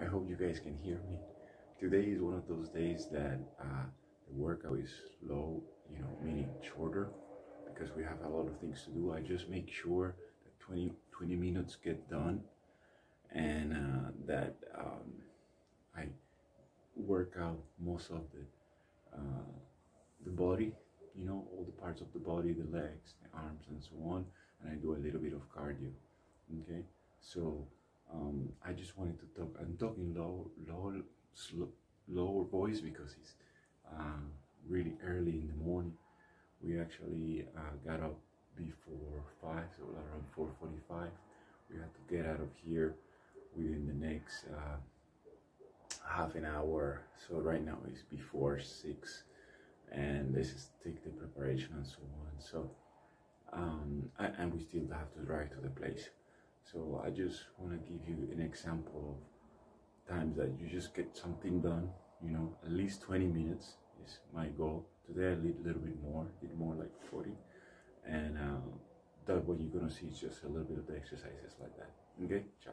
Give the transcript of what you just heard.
I hope you guys can hear me. Today is one of those days that uh, the workout is slow, you know, meaning shorter, because we have a lot of things to do. I just make sure that 20, 20 minutes get done and uh, that um, I work out most of the uh, the body, you know, all the parts of the body, the legs, the arms, and so on, and I do a little bit of cardio. Okay, so um, I just wanted to talk. I'm talking low, low, slow, lower voice because it's uh, really early in the morning. We actually uh, got up before five, so around four forty-five. We had to get out of here within the next uh, half an hour. So right now it's before six, and this is take the preparation and so on. So um, and we still have to drive to the place. So I just want to give you an example of times that you just get something done, you know, at least 20 minutes is my goal. Today I did a little bit more, did more like 40. And uh, that what you're going to see is just a little bit of the exercises like that. Okay, ciao.